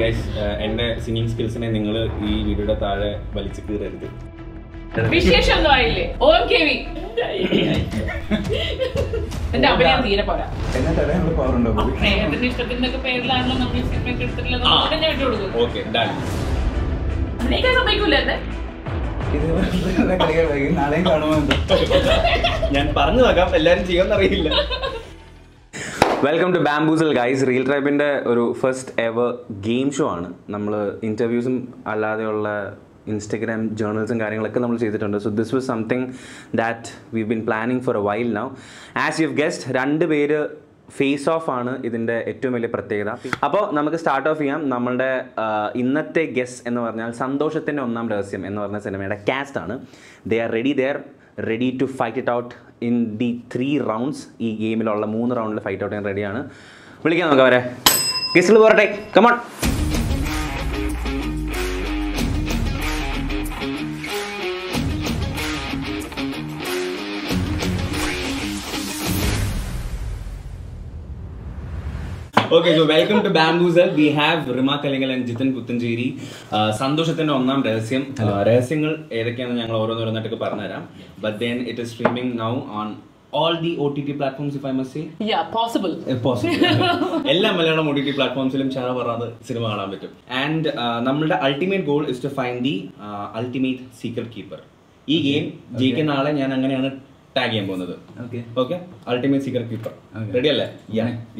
Guys എന്റെ singing സ്കിൽസിനെ നിങ്ങൾ ഈ വീഡിയോയുടെ താഴെ വലിച്ചു കീറരുത്. വിശേഷമൊന്നും ആയില്ലേ ഓം കെ വി. എന്റെ അഭിനയം തീരെ പോരാ. എന്നെ പവർ ഉണ്ടോ പുള്ളി? സ്നേഹത്തിന്റെ ഇഷ്ടത്തിന്റെ ഒക്കെ പേരിലാണല്ലോ നമ്മൾ സിനിമയ്ക്ക് എടുത്തിട്ടുള്ളത്. തന്നെ വിട്ടു കൊടുക്കും. അഭിനയിക്കാൻ സമ്മതിക്കൂല എന്നെ? ഞാൻ പറഞ്ഞു നോക്കാം എല്ലാരും ചെയ്യുമെന്നറിയില്ല. Welcome to Bamboozle guys real ട്രൈബിന്റെ ഒരു ഫസ്റ്റ് എവർ ഗെയിം ഷോ ആണ്. നമ്മൾ ഇന്റർവ്യൂസും അല്ലാതെയുള്ള ഇൻസ്റ്റഗ്രാം ജേർണൽസും കാര്യങ്ങളൊക്കെ നമ്മൾ ചെയ്തിട്ടുണ്ട്. So this was something that we been planning for a while now as you guessed രണ്ട് പേര് ഫേസ് ഓഫ് ആണ് ഇതിന്റെ ഏറ്റവും വലിയ പ്രത്യേകത. അപ്പോൾ നമുക്ക് സ്റ്റാർട്ട് ഓഫ് ചെയ്യാം. നമ്മളുടെ ഇന്നത്തെ ഗസ് എന്ന് പറഞ്ഞാൽ സന്തോഷത്തിന്റെ ഒന്നാം രഹസ്യം എന്ന് പറഞ്ഞ സിനിമയുടെ കാസ്റ്റ് ആണ്. They are ready they are ready to fight it out in the three rounds ഈ ഗെയിമിലുള്ള മൂന്ന് റൗണ്ടിൽ ഫൈറ്റ് ഔട്ട് ചെയ്യാൻ റെഡിയാണ് വിളിക്കാം നമുക്ക് അവരെ ഗസ്റ്റിൽ പോരട്ടെ come on okay so welcome to Bamboozle we have Rima Kallingal and Jithin Puthanchery സന്തോഷത്തിന്റെ ഒന്നാം രഹസ്യം. ആ, രഹസ്യങ്ങൾ ഏതൊക്കെയാണെന്ന് ഞങ്ങൾ ഓരോന്നോരോന്നായിട്ടൊക്കെ പറഞ്ഞുതരാം. But then it is streaming now on all the O T T platforms if I Yeah, possible. Yeah possible possible എല്ലാ മലയാളം ഒ ടി ടി പ്ലാറ്റ്ഫോംസിലും ചാന പറയാതെ സിനിമ കാണാൻ പറ്റും. ആൻഡ് നമ്മളുടെ ultimate goal is to find the ultimate secret keeper ഈ game ജയിക്കുന്ന ആളെ ഞാൻ അങ്ങനെയാണ് ടാഗ് ചെയ്യാൻ പോകുന്നത്. Okay okay ultimate secret keeper. Ready അല്ലേ?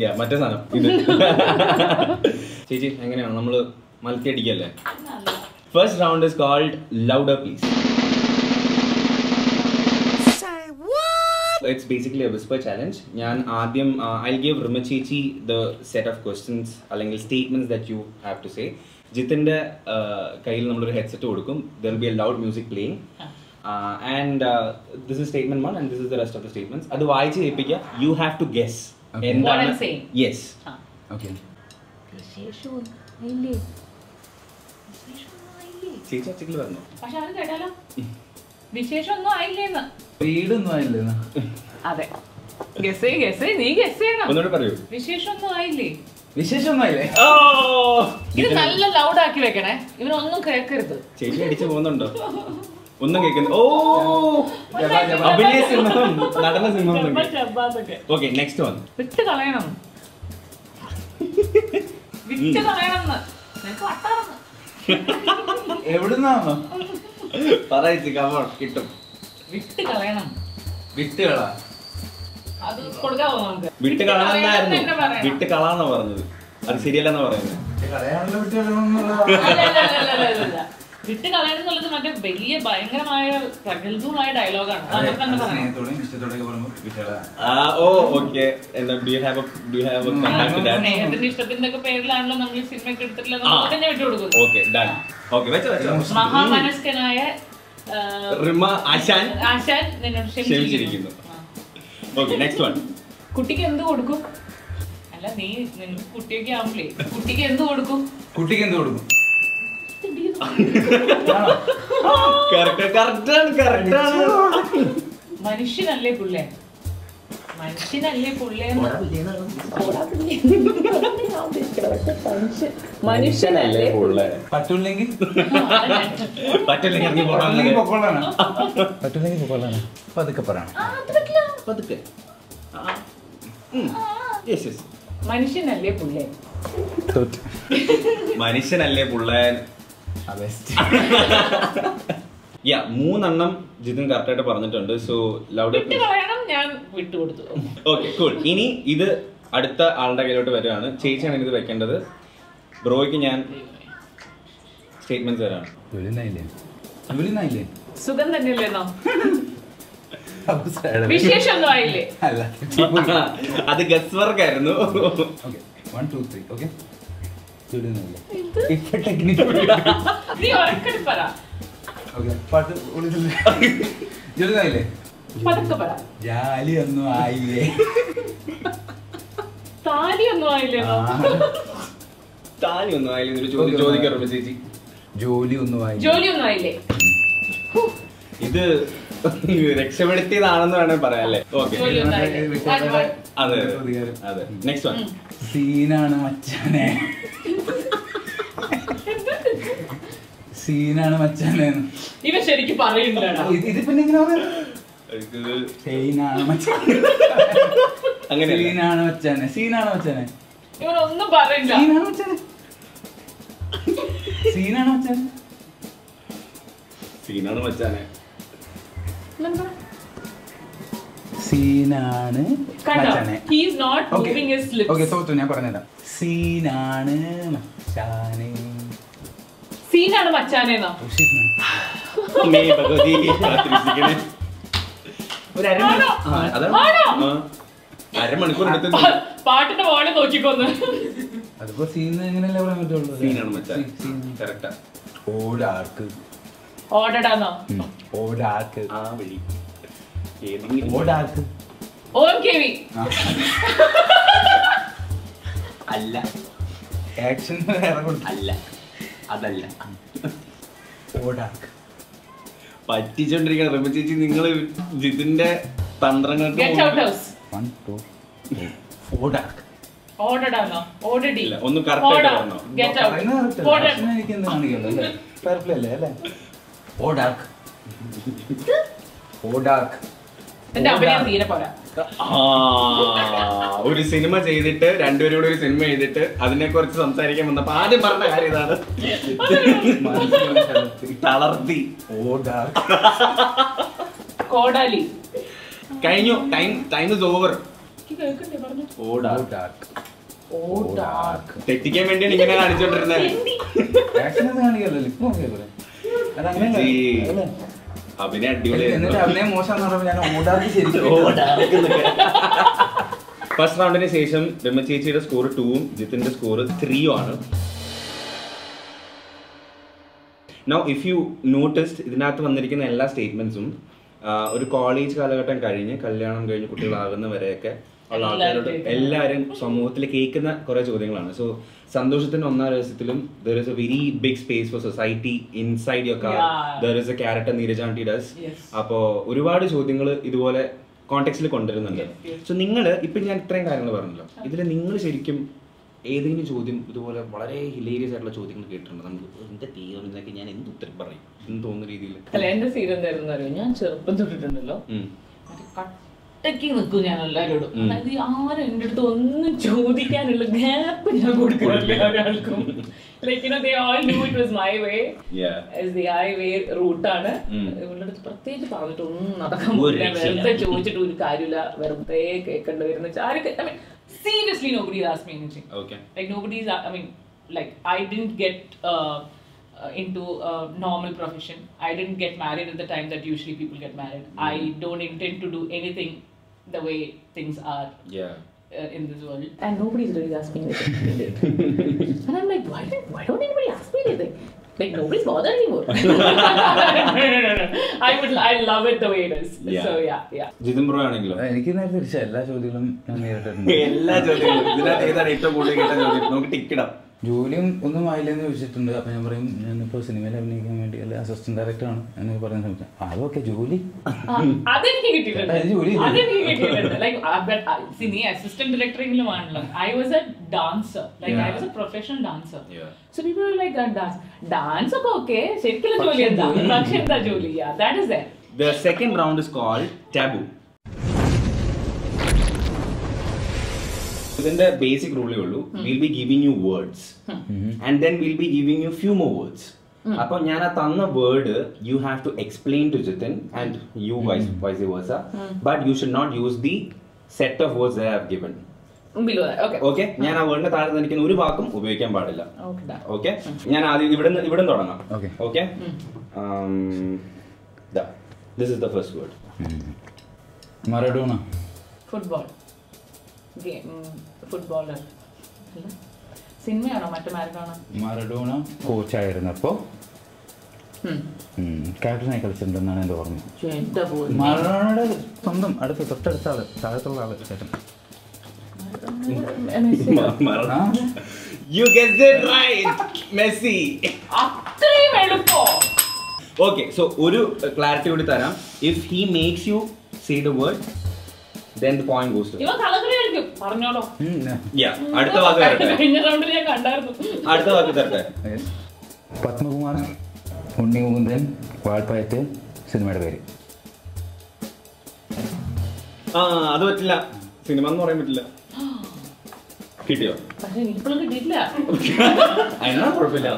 യാ മറ്റേ സാധനം. ഇത്. ചേച്ചി എങ്ങനെയാണ്? നമ്മൾ മലത്തി അടിക്കല്ലേ? First round is called louder please it's basically a whisper challenge ഞാൻ ആദ്യം ഐ ഗിവ് റിമ ചേച്ചി ദ സെറ്റ് ഓഫ് ക്വസ്റ്റ്യൻസ് അല്ലെങ്കിൽ statements that you have to say ജിത്തിന്റെ കയ്യിൽ നമ്മളൊരു ഹെഡ്സെറ്റ് കൊടുക്കും. There be a loud music playing and this is statement one and this is the rest of the statements അത് വായിച്ച് കേൾപ്പിക്കുക. You have to guess saying. Yes okay ചേച്ചി ഒച്ചയ്ക്ക് പറഞ്ഞു പക്ഷെ അത് കേട്ടാലോ? വിശേഷമൊന്നും ആയില്ലേന്ന്. വീടൊന്നും ആയില്ലേ അതെ. ഗസ് ഗസ് നീ ഗസ് ചെയ്യണം. ഒന്നുകൂടെ പറയൂ. വിശേഷമൊന്നും ആയില്ലേ? വിശേഷമൊന്നും ആയില്ലേ? ഇത് നല്ല ലൗഡ് ആക്കി വെക്കണേ. ഇവനൊന്നും കേൾക്കരുത് ചേച്ചി അടിച്ചു പോകുന്നുണ്ടോ? ഒന്നും കേൾക്കുന്നു ഓ! അഭിനയ സിംഹം. നടന സിംഹം ഓക്കെ നെക്സ്റ്റ് വൺ വിട്ട് കളയണം. വിട്ട് കളയണം എവിടുന്നാണോ? പറയച്ച് കവൺ കിട്ടും. വിട്ട് കളയണം. വിട്ട് നമുക്ക്? വിട്ട് കളന്നായിരുന്നു. വിട്ട് കളാന്നാ പറഞ്ഞത്. അത് ശരിയല്ലെന്നാ പറയുന്നത്. വിട്ട് മറ്റേ വലിയ ഭയങ്കരമായ പ്രഗത്ഭമായ ഡയലോഗാണ് സ്നേഹത്തിന്റെ ഇഷ്ടത്തിന്റെ ഒക്കെ പേരിലാണല്ലോ നമ്മൾ സിനിമയ്ക്ക് എടുത്തിട്ടുള്ളത്. അതുകൊണ്ട് തന്നെ വിട്ടു കൊടുക്കും ഓക്കെ ഡൺ ഓക്കെ വെച്ചോ വെച്ചോ. മഹാമനസ്കനായ റിമ ആശാൻ. ആശാൻ നിന്നോട് ക്ഷമിച്ചിരിക്കുന്നു. ഓക്കെ നെക്സ്റ്റ് വൺ കുട്ടിക്ക് എന്ത് കൊടുക്കും? അല്ല നീ നിനക്ക് കുട്ടിയൊക്കെ ആവുമ്പളേ കുട്ടിക്ക് എന്ത് കൊടുക്കും? കുട്ടിക്ക് എന്ത് കൊടുക്കും കറക്റ്റ് കറക്റ്റ് ആണ് കറക്റ്റ് ആണ് മനുഷ്യനല്ലേ പുള്ളേ? മനുഷ്യനല്ലേ പുള്ളേ മനുഷ്യനല്ലേ പുള്ളേ? പറ്റില്ലെങ്കിൽ? പറ്റില്ലെങ്കിൽ പറ്റില്ലെങ്കിൽ പൊക്കോളാണ്. പതുക്കെ പറയണം. പതുക്കെ. മനുഷ്യനല്ലേ പുള്ളേ? മനുഷ്യനല്ലേ ബെസ്റ്റ് യാ മൂന്നെണ്ണം ജിതിൻ കറക്റ്റായിട്ട് പറഞ്ഞിട്ടുണ്ട് സോ ലൗഡ് ഞാൻ വിട്ടുകൊടുത്തു. ഓക്കെ കൂൾ ഇനി ഇത് അടുത്ത ആളുടെ കയ്യിലോട്ട് വരികയാണ്. ചേച്ചിയാണ് ഇത് വെക്കേണ്ടത്. ബ്രോയ്ക്ക് ഞാൻ സ്റ്റേറ്റ്മെന്റ് തരാണ് സുഖം തന്നെയല്ലേന്നോ അത് ഗസ് വർക്ക് ആയിരുന്നു. Okay one two three okay ഇപ്പൊ ടെക്നിക്ക് നീ ഉറക്കടി പറ. ഓക്കെ പാട്ട് ജോലിന്നായില്ലേ പതുക്കെ പറ. ജാലി ഒന്നും ആയില്ലേ? താലിയൊന്നും ആയില്ലേന്നോ താലി ഒന്നും ആയാലും ഇതൊരു ചോദ്യം ചോദിക്കാറുണ്ട് ചേച്ചി? ജോലി ഒന്നും ആയില്ലേ? ഇത് രക്ഷപ്പെടുത്തിയതാണെന്ന് വേണമെങ്കിൽ പറയാല്ലേ ഓക്കെ. അതെ. അതെ. നെക്സ്റ്റ് വൺ സീനാണ് മച്ചാനെ. സീനാണ് മച്ചാനെ. ഇവ ശരിക്കും പറയുന്നില്ല ഇത് പിന്നെ ഇങ്ങനെ? സീനാണ് മച്ചാനെ. അങ്ങനെ സീനാണ് മച്ചാനെ. സീനാണ് മച്ചാനെ. ഇവനൊന്നും പറയില്ല. സീനാണ് മച്ചാനെ. സീനാണ് മച്ചാനെ. സീനാണ് മച്ചാനെ. സീനാണ് കണ്ടോ? മച്ചാനെ. Okay moving his okay lips തോർത്തു ഞാൻ പറഞ്ഞുതരാം. സീനാണ് മച്ചാനെ. സീനാണ് മച്ചാനെന്നോ ഭഗവതി. അരമണിക്കൂർ പാട്ടിന്റെ മോളെ നോക്കിക്കൊന്ന്. അതിപ്പോ സീൻ എങ്ങനെയല്ലേ പറയാൻ പറ്റുള്ളൂ? സീനാണ് മച്ചാൻ. സീൻ. കറക്റ്റാ. ഓടാക്ക്. ഓടടാന്നോ. ഓടാക്ക്. ആ വഴി. ഏതെങ്കിലും ഓടാക്ക്. ഓം. അല്ല. ആക്ഷൻ വേറെ അല്ല. അതല്ല. പറ്റിച്ചോണ്ടിരിക്കണം റബ ചേച്ചി നിങ്ങൾ ജിതിന്റെ തന്ത്രങ്ങൾക്ക് ഇല്ല, ഒന്ന് കറക്റ്റ് ഓടാക്ക് എന്റെ അഭിനയം തീരെ പോരാ. ഒരു സിനിമ ചെയ്തിട്ട് രണ്ടുപേരും കൂടെ ഒരു സിനിമ ചെയ്തിട്ട് അതിനെ കുറിച്ച് സംസാരിക്കാൻ വന്നപ്പോ ആദ്യം പറഞ്ഞ കാര്യം ഇതാണ്. തളർത്തി. കോടാലി. കഴിഞ്ഞു. Time time is over. Oh dark തെറ്റിക്കാൻ വേണ്ടിയാണ് ഇങ്ങനെ കാണിച്ചോണ്ടിരുന്നത്. അഭിനയം അടിപൊളിയായിരുന്നു. ഫസ്റ്റ് റൗണ്ടിന് ശേഷം രമ ചേച്ചിയുടെ സ്കോർ ടൂവും ജിത്തിന്റെ സ്കോർ ത്രീയും ആണ്. നൗ ഇഫ് യു നോട്ടിസ്ഡ് ഇതിനകത്ത് വന്നിരിക്കുന്ന എല്ലാ സ്റ്റേറ്റ്മെന്റ്സും ഒരു കോളേജ് കാലഘട്ടം കഴിഞ്ഞ് കല്യാണം കഴിഞ്ഞ് കുട്ടികളാകുന്ന വരെയൊക്കെ ഉള്ള ആൾക്കാരോട് എല്ലാവരും സമൂഹത്തിൽ കേൾക്കുന്ന കുറെ ചോദ്യങ്ങളാണ്. സോ സന്തോഷത്തിന്റെ ഒന്നാം രഹസ്യത്തിലും there is a very big space for society inside your car. There is a character നീരജാണ്ടി does അപ്പോ അപ്പോൾ ഒരുപാട് ചോദ്യങ്ങൾ ഇതുപോലെ കോണ്ടെക്സ്റ്റിൽ കൊണ്ടുവരുന്നുണ്ട്. സോ നിങ്ങൾ ഇപ്പം ഞാൻ ഇത്രയും കാര്യങ്ങൾ പറഞ്ഞല്ലോ. ഇതിൽ നിങ്ങൾ ശരിക്കും ഏതെങ്കിലും ചോദ്യം ഇതുപോലെ വളരെ ഹിലേരിയസ് ആയിട്ടുള്ള ചോദ്യങ്ങൾ കേട്ടിട്ടുണ്ട്? നമുക്ക് ഞാൻ എന്ത് ഉത്തരം പറയും? എന്ന് തോന്നുന്ന രീതിയിൽ അല്ല എന്റെ എന്തായിരുന്നു ഞാൻ ചെറുപ്പം തൊട്ടിട്ടുണ്ടല്ലോ. കട്ടയ്ക്ക് നിൽക്കും ഞാൻ എല്ലാവരോടും അതായത് ആരും എന്റെ അടുത്ത് ഒന്നും ചോദിക്കാനുള്ള ഗ്യാപ്പ് ഞാൻ കൊടുക്കില്ല. ഒരാൾക്കും like they all do it was my way the highway റൂട്ടാണ്. ഇവളുടെ അടുത്ത് പ്രത്യേകിച്ച് പറഞ്ഞിട്ട് ഒന്നും നടക്കാൻ പോകില്ല വെറുതെ ചോദിച്ചിട്ട് ഒരു കാര്യമില്ല. വെറുതെ കേൾക്കേണ്ടി വരുന്ന ആരൊക്കെ I mean seriously nobody as me anything okay like I mean mean I didn't get uh, into a normal profession. I didn't get married at the time that usually people get married. I don't intend to do anything the way things are uh, in this world and nobody's really asked me anything and i'm like why, didn't, why don't anybody ask me anything like nobody's bothered anymore no, no, no, no. i would i love it the way it is Yeah. so yeah yeah Jithin bro ആണെങ്കിലോ എനിക്ക് നേരെ തിരിച്ച എല്ലാ ചോദ്യങ്ങളും ഞാൻ നേരിട്ടിട്ടുണ്ട് എല്ലാ ചോദ്യങ്ങളും ഇതിനകത്ത് ഏതാണ് ഏറ്റവും കൂടുതൽ കേട്ട ചോദ്യം നമുക്ക് ടിക്കിടാം ജോലിയും ഒന്നും ആയില്ലെന്ന് ചോദിച്ചിട്ടുണ്ട്. അപ്പൊ ഞാൻ പറയും ഞാനിപ്പോ സിനിമയിൽ അഭിനയിക്കാൻ വേണ്ടി അല്ലെ അസിസ്റ്റന്റ് ഡയറക്ടറാണ് എന്ന് പറയാൻ ശ്രമിക്കാം. അതൊക്കെ ജോലി. അതെനിക്ക് കിട്ടിയിട്ടുണ്ട്. സിനി നീ അസിസ്റ്റന്റ് ഡയറക്ടറെങ്കിലും ആണല്ലോ. I was a dancer like I was a professional dancer. So people like dance dance ഒക്കെ ഓക്കെ ശരിക്കുള്ള ജോലി എന്താ? പക്ഷെ എന്താ ജോലി? That is the second round is called taboo. ഇതിന്റെ ബേസിക് റൂളേ ഉള്ളൂ. Will be giving you words and then will be giving you few more words അപ്പൊ ഞാൻ ആ തന്ന word you have to explain to Jithin and you vice vice versa but you should not use the set of words I have given okay ഞാൻ ആ വേർഡിന്റെ താഴെ തന്നിരിക്കുന്ന ഒരു വാക്കും ഉപയോഗിക്കാൻ പാടില്ല. ഓക്കെ ഞാൻ ആദ്യം ഇവിടെ ഇവിടെ തുടങ്ങാം. Okay. Okay this is the. First word Maradona. Football footballer സിനിമയാണോ മറ്റു മാരഡോണ മറഡോണ കോച്ചായിരുന്നപ്പോ ക്യാപ്റ്റനായി കളിച്ചിട്ടുണ്ടെന്നാണ് എന്റെ ഓർമ്മ. മറഡോണയുടെ സ്വന്തം അടുത്ത് തൊട്ടടുത്ത ആൾ താഴത്തുള്ള ആൾ ചേട്ടൻ. You You it it right, Messi. അത്രയും എളുപ്പോ. Okay, so ഒരു ക്ലാരിറ്റി കൂടി തരാം. If he makes you say the word അടുത്ത വാക്ക് അടുത്ത വാക്ക് തരട്ടെ. yes. പത്മകുമാർ ഉണ്ണി മുകുന്ദൻ വാൾപ്പായറ്റ് സിനിമയുടെ പേര്. ആ അത് പറ്റില്ല. സിനിമ എന്ന് പറയാൻ പറ്റില്ല. കിട്ടിയോ? എന്നാ കുഴപ്പമില്ല.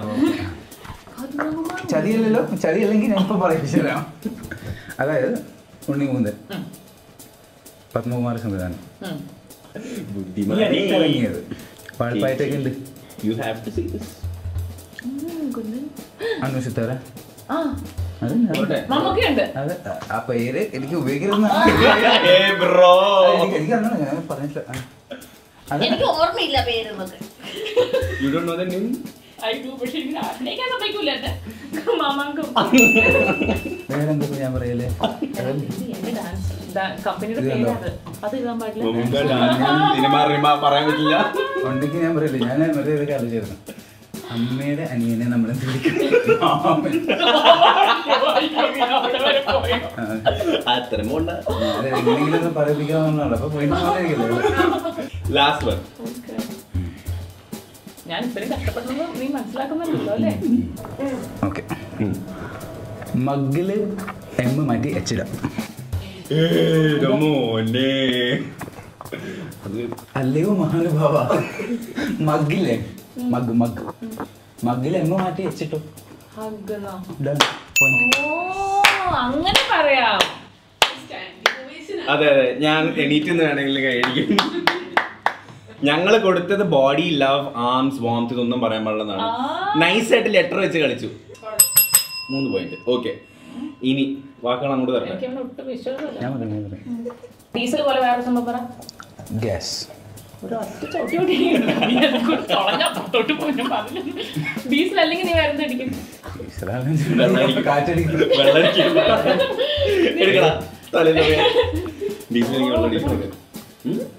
ചതിയല്ലോ ചതിയല്ലെങ്കിൽ ഞാൻ ഇപ്പൊ പറയിച്ചു തരാം അതായത് ഉണ്ണി പത്മകുമാർ സംവിധാനം. ഈ അടുത്ത് ഇറങ്ങിയത്. വാൾപ്പായറ്റൊക്കെ ഉണ്ട്. You have to see this അന്വേഷിച്ചാ ആ. പേര് എനിക്ക് അന്നാണ് ഞാൻ പറഞ്ഞിട്ടില്ല. എനിക്ക് ഓർമ്മയില്ല വേറെന്താ ഞാൻ പറയല്ലേ കമ്പനിയുടെ അത് പാടില്ല. പറയാൻ പറ്റില്ല. ഉണ്ടെങ്കിൽ ഞാൻ പറയില്ല ഞാൻ മറ്റേ ഇതൊക്കെ ആലോചിച്ചിരുന്നു അമ്മയുടെ അനിയനെ നമ്മൾ എന്ത് വിളിക്കും? അപ്പൊ ലാസ്റ്റ് വൺ. ഞാൻ ഇത്രയും കഷ്ടപ്പെടുന്നത് നീ മനസ്സിലാക്കുന്നുണ്ടല്ലോ അല്ലേ? ഓക്കെ. മഗ്ഗിൽ എം മാറ്റി എച്ചിട മോനെ അല്ലയോ മഹാനുഭാവ മഗ്ഗില്ലേ? മഗ് മഗ് മഗ്ഗിൽ മാറ്റി അങ്ങനെ പറയാം. അതെ അതെ. ഞാൻ എണീറ്റ് വേണമെങ്കിൽ കഴിക്കും ഞങ്ങൾ കൊടുത്തത് ബോഡി ലവ് ആംസ് വാംസ് ഇതൊന്നും പറയാൻ പാടില്ലെന്നാണ്. നൈസായിട്ട് നൈസ് ആയിട്ട് ലെറ്റർ വെച്ച് കളിച്ചു. മൂന്ന് പോയിന്റ് ഓക്കെ ഇനി വാക്കുകൾ അങ്ങോട്ട് തരട്ടെ. ഡീസൽ പോലെ വേറെ സംഭവം പറ. ഗ്യാസ് ഡീസൽ അല്ലെങ്കിൽ നീ വേറെ അടിക്കും.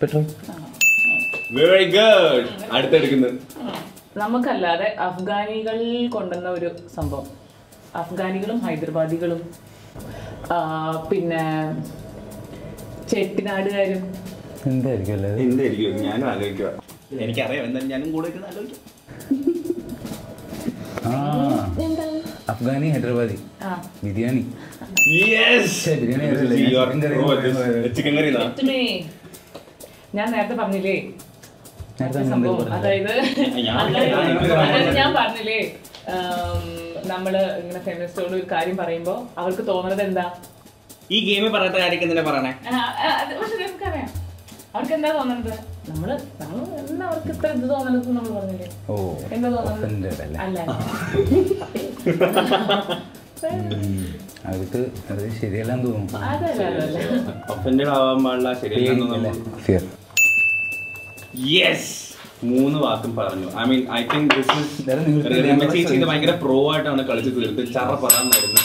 പെട്രോൾ. വെരി ഗുഡ് അടുത്തെടുക്കുന്നത് നമുക്കല്ലാതെ അഫ്ഗാനികൾ കൊണ്ടുവന്ന ഒരു സംഭവം. അഫ്ഗാനികളും ഹൈദരാബാദികളും പിന്നെ ചെട്ടിനാടുകാരും. എന്തായിരിക്കും അല്ലേ? എന്തായിരിക്കും? ഞാനും ആലോചിക്കുക എനിക്കറിയാം. എന്തായാലും ഞാനും കൂടെ ഇരുന്ന് ആലോചിക്കാം. അഫ്ഗാനി ഹൈദരാബാദി. ആ. ബിരിയാണി. ആയിരുന്നില്ല. ഞാൻ ചിക്കൻ കറി നേരത്തെ പറഞ്ഞില്ലേ? അതായത് ഞാൻ പറഞ്ഞില്ലേ? ആം, നമ്മൾ ഇങ്ങനെ ഫെമിനിസ്റ്റോട് ഒരു കാര്യം പറയുമ്പോൾ അവർക്ക് തോന്നുന്നത് എന്താ? ഈ ഗെയിമിൽ പറയാത്ത കാര്യം എന്തിനാ പറയണേ? പക്ഷെ നമുക്കറിയാം അവർക്ക് എന്താ തോന്നുന്നത് നമ്മൾ നമ്മൾ എന്നാ അവർക്ക് ഇത്ര ഇത് തോന്നണത് നമ്മൾ പറഞ്ഞില്ലേ? ഓ എന്താ തോന്നുന്നത് അല്ലേ. അവർക്ക് അത് ശരിയല്ലാന്ന് തോന്നുന്നു. യെസ് മൂന്ന് വാക്കും പറഞ്ഞു. I mean I think this is ചേച്ചി ഇത് ഭയങ്കര പ്രോ ആയിട്ടാണ് കളിച്ച് തീർത്ത് ചറ പറയാന്നായിരുന്നു.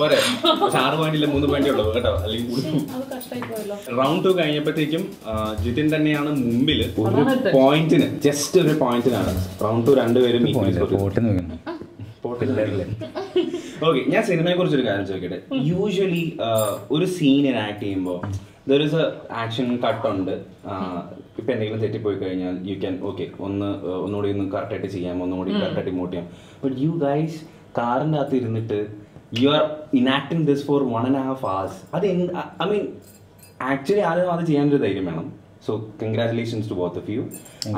പോരെ. ആറ് പോയിന്റ് മൂന്ന് പോയിന്റ് ഉള്ളൂ കേട്ടോ? അല്ലെങ്കിൽ അത് കഷ്ടായി പോയല്ലോ. റൗണ്ട് ടു കഴിഞ്ഞപ്പോഴത്തേക്കും ജിതിൻ തന്നെയാണ് മുമ്പിൽ ഒരു പോയിന്റിന് ജസ്റ്റ് ഒരു പോയിന്റിനാണ്. റൗണ്ട് ടു രണ്ടുപേരും ഓക്കെ ഞാൻ സിനിമയെ കുറിച്ച് ഒരു കാര്യം ചോദിക്കട്ടെ. യൂഷ്വലി ഒരു സീൻ ആക്ട് ചെയ്യുമ്പോൾ there is a action cut ഉണ്ട്. ഇപ്പൊ എന്തെങ്കിലും തെറ്റിപ്പോയി കഴിഞ്ഞാൽ യു ക്യാൻ ഓക്കെ ഒന്ന് ഒന്നുകൂടി ഒന്ന് കറക്റ്റായിട്ട് ചെയ്യാം ഒന്നുകൂടി കറക്റ്റായിട്ട് ഇമോട്ട് ചെയ്യാം. ബട്ട് യു ഗൈസ് കാറിന്റെ അകത്ത് ഇരുന്നിട്ട് you are enacting this for one and half hours. അത് ഐ മീൻ ആക്ച്വലി ആരും അത് ചെയ്യാനൊരു ധൈര്യം വേണം. So congratulations to both of you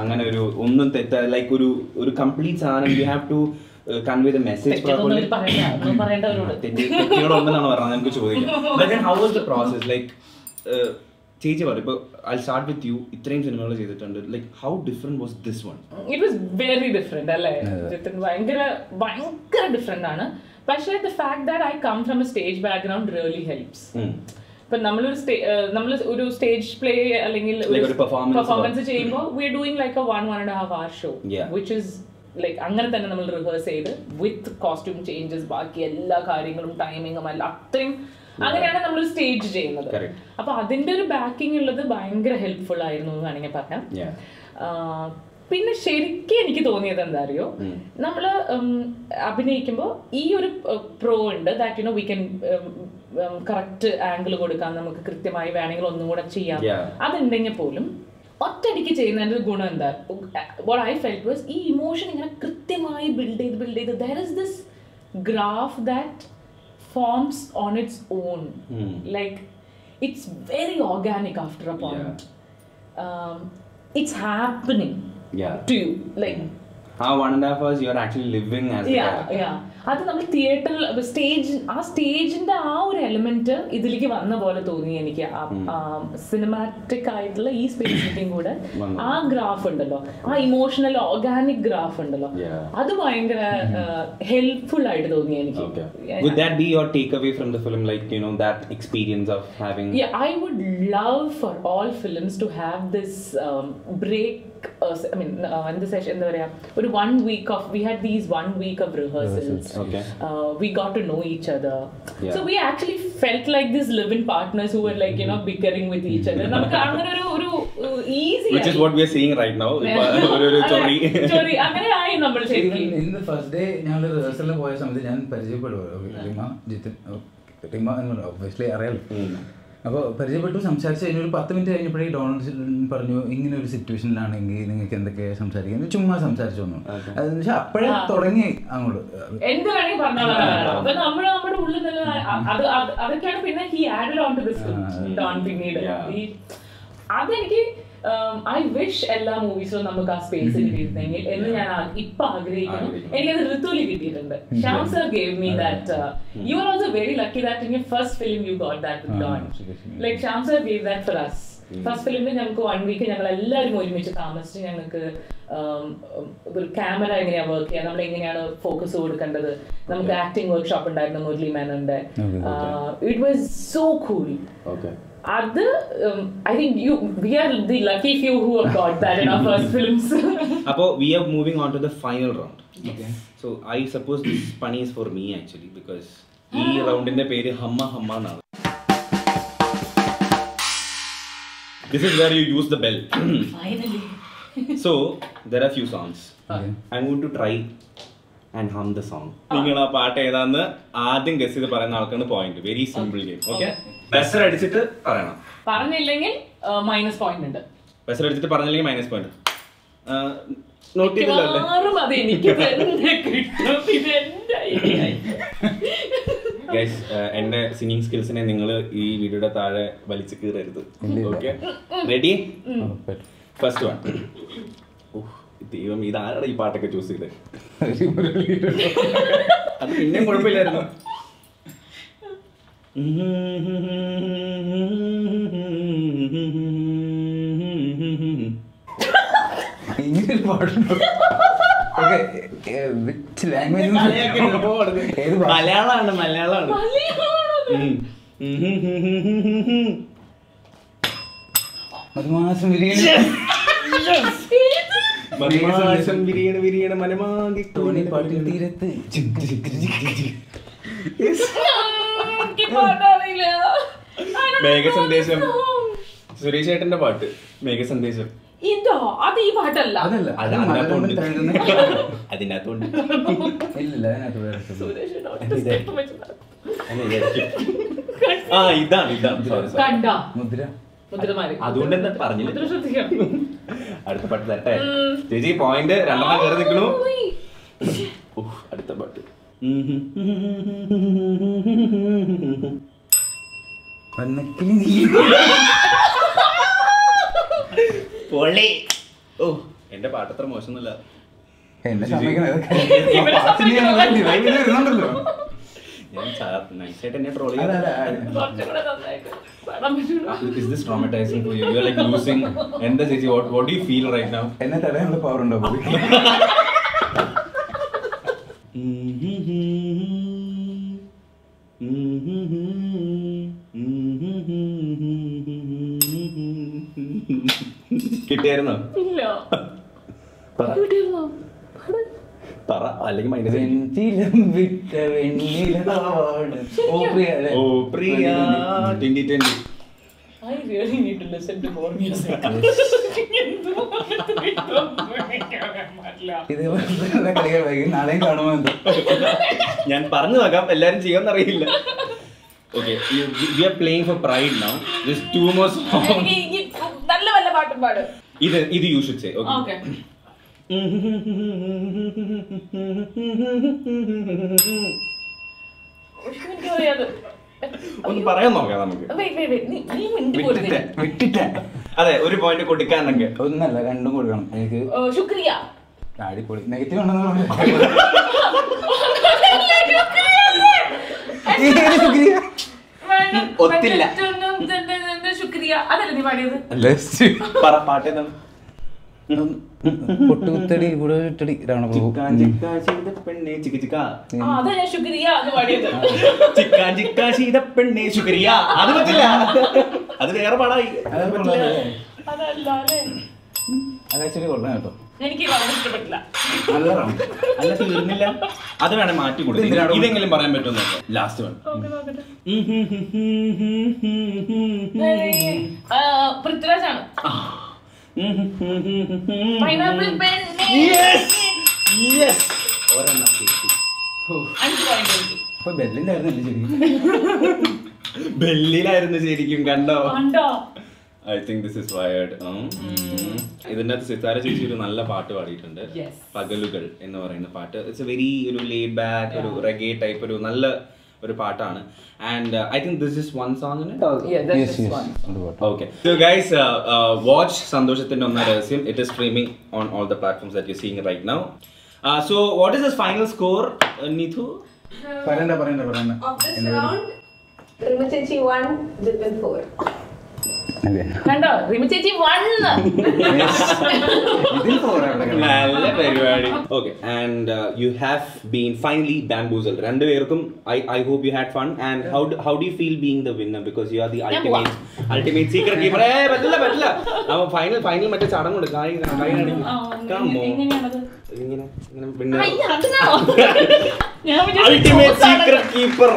അങ്ങനെ ഒരു ഒന്നും തെറ്റാ ലൈക്ക് ഒരു ഒരു കംപ്ലീറ്റ് സാധനം you have to convey the message തെറ്റുകളുണ്ടെന്നാണ് പറഞ്ഞത്? നമുക്ക് ചോദിക്കാം how was the process like ചേച്ചി പറയും ഇപ്പോൾ ഐ സ്റ്റാർട്ട് വിത്ത് യു ഇത്രയും സിനിമകൾ ചെയ്തിട്ടുണ്ട്. Like how different was this one it was very different അല്ലേ? ജിതിൻ ഭയങ്കര ഭയങ്കര ഡിഫറെന്റ് ആണ്. പക്ഷേ the fact that I come from a stage background really helps ഇപ്പൊ നമ്മളൊരു നമ്മൾ ഒരു സ്റ്റേജ് പ്ലേ അല്ലെങ്കിൽ പെർഫോമൻസ് ചെയ്യുമ്പോൾ we are doing like a one one and half hour show. Which is like അങ്ങനെ തന്നെ നമ്മൾ റിഹേഴ്സ് ചെയ്ത് വിത്ത് കോസ്റ്റ്യൂം ചേഞ്ചസ് ബാക്കി എല്ലാ കാര്യങ്ങളും ടൈമിങ്ങും എല്ലാം അത്രയും അങ്ങനെയാണ് നമ്മൾ സ്റ്റേജ് ചെയ്യുന്നത്. അപ്പൊ അതിന്റെ ഒരു ബാക്കിംഗ് ഉള്ളത് ഭയങ്കര ഹെൽപ്ഫുൾ ആയിരുന്നു എന്ന് വേണമെങ്കിൽ പറയാം. പിന്നെ ശരിക്കും എനിക്ക് തോന്നിയത് എന്താ അറിയോ നമ്മൾ അഭിനയിക്കുമ്പോൾ ഈ ഒരു പ്രോ ഉണ്ട് that you know we can correct angle കൊടുക്കാൻ നമുക്ക് കൃത്യമായി വേണമെങ്കിൽ ഒന്നും കൂടെ ചെയ്യാം. അതുണ്ടെങ്കിൽ പോലും ഒറ്റയടിക്ക് ചെയ്യുന്നതിന്റെ ഒരു ഗുണം എന്താ? വാട്ട് ഐ ഫെൽറ്റ് വാസ് ഈ ഇമോഷൻ ഇങ്ങനെ കൃത്യമായി ബിൽഡ് ചെയ്ത് ബിൽഡ് ചെയ്ത് there is this graph that forms on its own. Mm. Like it's very organic after a point. Yeah. Um, it's happening yeah. to you. Like hmm. how one and a half hours you're actually living as yeah, yeah. അത് നമ്മൾ തിയേറ്ററിൽ stage ആ സ്റ്റേജിന്റെ ആ ഒരു element ഇതിലേക്ക് വന്ന പോലെ തോന്നി എനിക്ക് സിനിമാറ്റിക് ആയിട്ടുള്ള ഈ സ്പേസിലേക്കും കൂടെ ആ ഗ്രാഫ് ഉണ്ടല്ലോ ആ ഇമോഷണൽ ഓർഗാനിക് ഗ്രാഫ് ഉണ്ടല്ലോ. അത് ഭയങ്കര ഹെൽപ്ഫുൾ ആയിട്ട് തോന്നി എനിക്ക്. Would that be your takeaway from the film? Like, you know, that experience of having. Yeah, I would love for all films to have this um, break. Uh, I mean, uh, in the session, എന്താ പറയാ, ഒരു one week of we had these one week of rehearsals. Okay. Uh, we got to know each other. Yeah. So we actually felt like these live-in partners who were like you know bickering with each other. നമുക്ക് അങ്ങനെ ഒരു ഒരു easy. Which is what we are seeing right now. അങ്ങനെ ആയി നമ്മൾ. ഇന്ന് first day ഞങ്ങൾ റിഹേഴ്സലിൽ പോയ സമയത്ത് ഞാൻ പരിചയപ്പെടുക റിമ ജിത്തിൻ റിമ എന്ന് ഒബ്വിയസ്ലി അറിയാലോ അപ്പോൾ പരിചയപ്പെട്ടു സംസാരിച്ച് കഴിഞ്ഞ ഒരു പത്ത് മിനിറ്റ് കഴിഞ്ഞപ്പോഴേ ഡോണൾഡ് പറഞ്ഞു ഇങ്ങനെ ഒരു സിറ്റുവേഷനിലാണെങ്കിൽ നിങ്ങൾക്ക് എന്തൊക്കെ സംസാരിക്കാൻ? ചുമ്മാ സംസാരിച്ചു വന്നു. അതെന്ന് വെച്ചാൽ അപ്പോഴേ തുടങ്ങി അങ്ങോട്ട്. എന്ത് വേണമെങ്കിൽ അതൊക്കെയാണ് പിന്നെ പിന്നീട്. അതെനിക്ക് ഐ വിഷ് എല്ലാ മൂവീസും നമുക്ക് ആ സ്പേസിൽ കിട്ടിയിരുന്നെങ്കിൽ എന്ന് ഞാൻ ഇപ്പൊ ആഗ്രഹിക്കുന്നു. എനിക്ക് എനിക്കത് ഋതുലി കിട്ടിയിട്ടുണ്ട്. Shyam sir gave me that you are also very lucky that in you first film you got that. Like Shyam sir gave that for us first ഫിലിമിൽ ഞങ്ങൾക്ക് വൺ വീക്ക് ഞങ്ങൾ എല്ലാവരും ഒരുമിച്ച് താമസിച്ച് ഞങ്ങൾക്ക് um, um, ഒരു ക്യാമറ എങ്ങനെയാ work ചെയ്യുക നമ്മൾ എങ്ങനെയാണ് ഫോക്കസ് കൊടുക്കേണ്ടത്. നമുക്ക് ആക്ടിംഗ് വർക്ക്ഷോപ്പ് ഉണ്ടായിരുന്നു Murali മേനന്റെ. It was so cool. അത് I think you we are the lucky few who have got that in our first films അപ്പോൾ we are moving on to the final round. Okay. So I suppose this funny is for me actually because ഈ റൗണ്ടിന്റെ പേര് ഹമ്മ ഹമ്മ എന്നാണ് This is where you use the bell. Finally. so there are few songs. Okay. I'm going to try and hum the song നിങ്ങൾ ആ പാട്ട് ഏതാന്ന് ആദ്യം guess ചെയ്ത് പറയുന്ന ആൾക്കാണ് point very simple game okay buzzer അടിച്ചിട്ട് പറയണം. പറഞ്ഞില്ലെങ്കിൽ മൈനസ് പോയിന്റ് ഉണ്ട്. ബെസർ അടിച്ചിട്ട് പറഞ്ഞില്ലെങ്കിൽ മൈനസ് പോയിന്റ് നോട്ട് ചെയ്തില്ലല്ലേ? അത് എനിക്ക് ഗൈസ് എന്റെ സിംഗിങ് സ്കിൽസിനെ നിങ്ങൾ ഈ വീഡിയോയുടെ താഴെ വലിച്ചു കീറരുത്. ഓക്കെ റെഡി ഫസ്റ്റ് വൺ ദൈവം ഇതാരാണ് ഈ പാട്ടൊക്കെ ചൂസ് ചെയ്തത് അത് പിന്നെയും കുഴപ്പമില്ലായിരുന്നു. മലയാളാണ് മലയാളാണ് അത് മാസം വിച്ച് ലാംഗ്വേജ് ഏത് ഭാഷ? മലയാളമാണ് മലയാളമാണ്. മലയാളമാണത്. ഉം. മധുമാസം മേഘസന്ദേശം. സുരേഷ് ഏട്ടന്റെ പാട്ട് മേഘസന്ദേശം ഇതോ അത് ഈ പാട്ടല്ല. അതല്ല അത് അത് അതിനകത്തുണ്ട്. വിചാരിക്കും. ആ ഇതാണ് ഇതാണ് മുദ്ര. അതുകൊണ്ട് എന്താ പറഞ്ഞില്ല? അടുത്ത പാട്ട് തരട്ടെ. ചേച്ചി പോയിന്റ് രണ്ടെണ്ണം കയറി നിൽക്കണു. അടുത്ത പാട്ട്. പൊളി ഓ. എന്റെ പാട്ട് അത്ര മോശമൊന്നുമില്ല. എന്നെ വരുന്നുണ്ടല്ലോ ഞാൻ നൈസായിട്ട് എന്നെ troll. Is this traumatizing for you? You're like losing. എന്താ ചേച്ചി what what you feel right now എന്നെ തടയാനുള്ള പവർ ഉണ്ടോ? കിട്ടിയായിരുന്നോ ഇല്ല? പാട്. പറ അല്ലെങ്കിൽ മൈനസ് വെഞ്ചിലം വിട്ട വെണ്ണിലാണ്. ഓ പ്രിയ ഓ Priya. Twenty twenty. I really need to listen to more music. ഇത് വെറുതെ കളികൾ വൈകി നാളെയും കാണുമെന്ന് ഞാൻ പറഞ്ഞു നോക്കാം എല്ലാരും ചെയ്യാൻ അറിയില്ല okay we are playing for pride now this two more song നല്ല വല്ല പാട്ടും പാട്. ഇത് ഇത് യു ഷുഡ് സേ ഓക്കെ. ഒന്ന് പറയാൻ നോക്കാം നമുക്ക്. വിട്ടിട്ട് അതെ ഒരു പോയിന്റ് കൊടുക്കാനൊക്കെ ഒന്നല്ല രണ്ടും കൊടുക്കണം എനിക്ക് ശുക്രിയ. അടിപൊളി നെഗറ്റീവ് ഉണ്ടെന്ന് പറഞ്ഞു ഒത്തില്ല. മറ്റൊന്നും തന്നെ തന്നെ ശുക്രിയ. അതല്ലേ നീ പാടിയത്? പാട്ടേ പാട്ട് ഏതാണ്? പൊട്ടുകുത്തടി ചിക്കാ പെണ്ണേ ആ, അതാ ഞാൻ ശുക്രിയ എന്ന് പാടിയത്. ചിക്കാൻ ചിക്കാ ശീത പെണ്ണേ ശുക്രിയ. അത് പറ്റില്ല. അത് വേറെ പാടായി? അതല്ല അല്ലേ? കൊള്ളാം കേട്ടോ. എനിക്ക് ഇഷ്ടപ്പെട്ടില്ല. അല്ല തീർന്നില്ല. അത് വേണേ മാറ്റി കൊടുക്കും. ഇതെങ്കിലും പറയാൻ പറ്റുമോ? ലാസ്റ്റ് വൺ പൃഥ്വിരാജാണ്. പൈനാപ്പിൾ. ഒരെണ്ണം കിട്ടി. ശരിക്കും? ബെല്ലിലായിരുന്നു ശരിക്കും കണ്ടോ? കണ്ടോ? I think this is weird ഇതിന്റെ അകത്ത് സിത്താര ചേച്ചി ഒരു നല്ല പാട്ട് പാടിയിട്ടുണ്ട്. പകലുകൾ എന്ന് പറയുന്ന പാട്ട്. ഇറ്റ്സ് എ വെരി ഒരു ലേഡ് ബാക്ക് ഒരു റെഗേ ടൈപ്പ് ഒരു നല്ല ഒരു പാട്ടാണ് and I think this is one song Yeah, that's yes this one. Yes ഉണ്ട് പാട്ട് Okay. So guys, uh, uh, watch സന്തോഷത്തിന്റെ ഒന്നാം രഹസ്യം. It is streaming on all the platforms that you're seeing right now. Uh, so what is his final score, uh, okay and you have been finally bamboozled രണ്ടുപേർക്കും I I hope you had fun and how how do feel being the winner because you are the ultimate ultimate secret keeper ഏ പറ്റില്ല പറ്റില്ല. അവ final final മറ്റേ ചടങ്ങുണ്ട് ഇങ്ങനെ ultimate. Secret keeper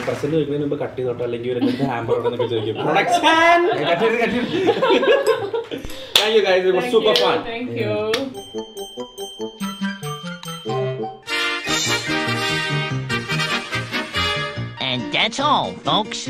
present ചോദിക്കുന്നതിന് മുമ്പ് കട്ട് ചെയ്തോട്ടോ അല്ലെങ്കിൽ ഇവരുടെ ഹാമ്പർ എന്നൊക്കെ ചോദിക്കും പ്രൊഡക്ഷൻ ഏ, കട്ട് ചെയ്ത് കട്ട് ചെയ്ത്. Thank you guys it was Thank super you, fun Thank you. And that's all, folks.